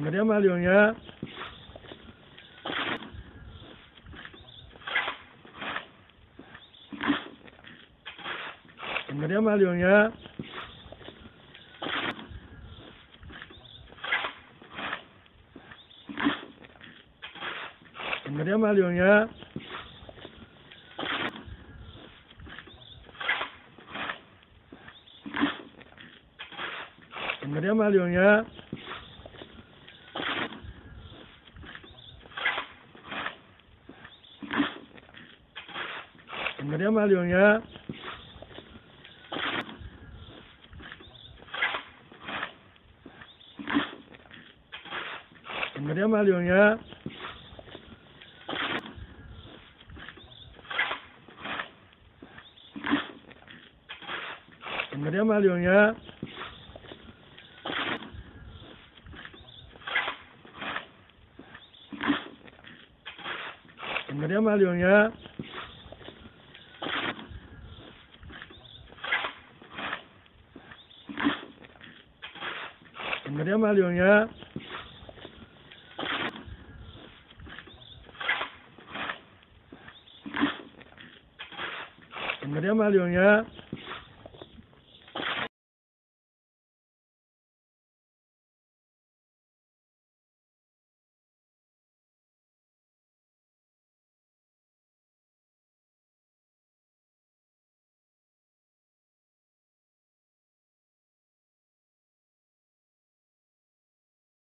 Mình đếm ở đường nha. Mình đếm ở đường nha. Mình đếm ở đường nha. Mình đếm ở đường nha. Geriye mi alıyorsun ya? Geriye mi alıyorsun ya? Geriye mi alıyorsun ya? Geriye mi alıyorsun ya? 그래 말이야. 그래 말이야.